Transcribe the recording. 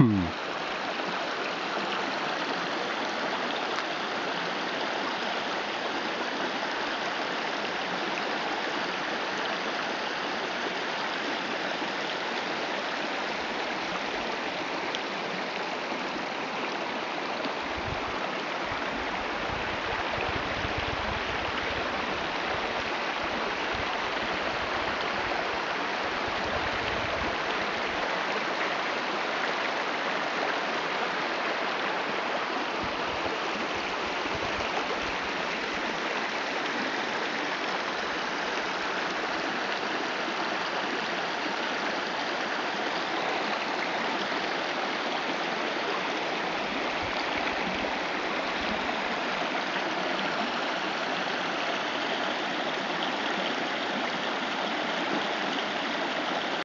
Hmm.